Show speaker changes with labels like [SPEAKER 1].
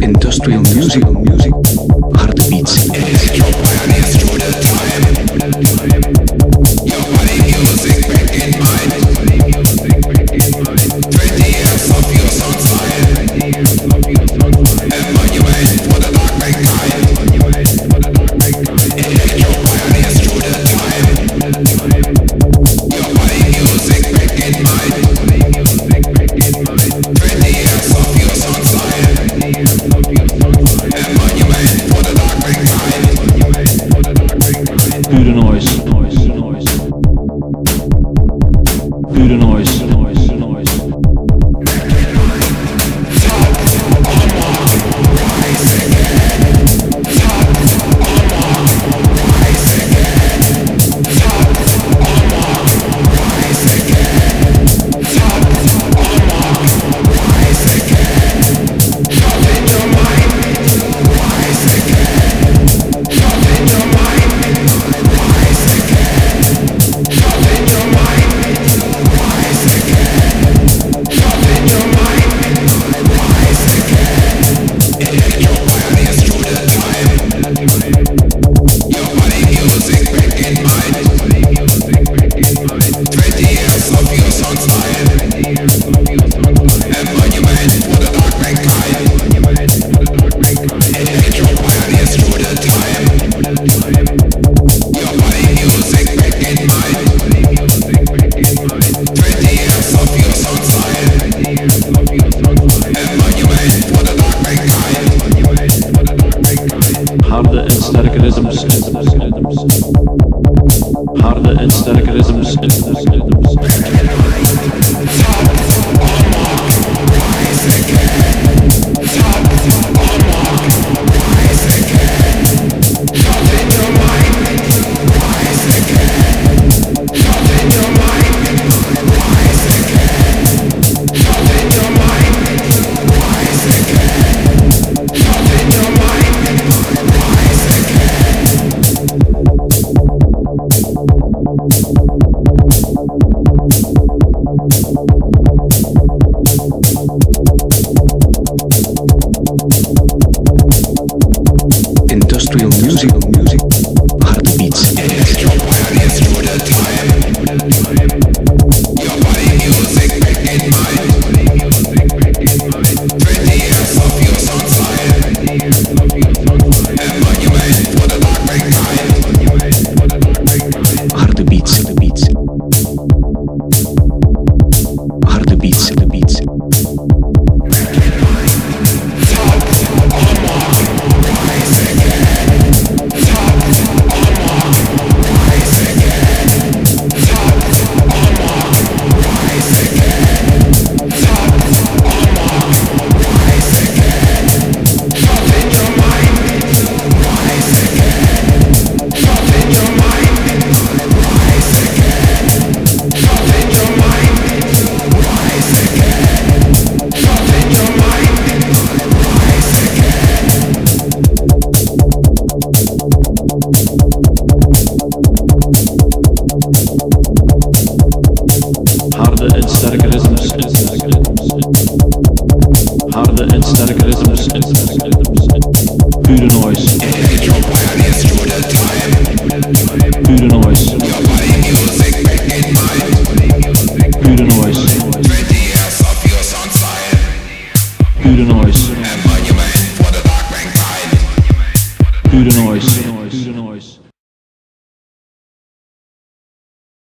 [SPEAKER 1] Industrial music, music,
[SPEAKER 2] Pure noise. Noise. Noise. Harde en sterke rhythms.
[SPEAKER 1] Industrial music, music, harde beats. Harde
[SPEAKER 2] en sterke rhythms. Harde en sterke rhythms. Pure noise.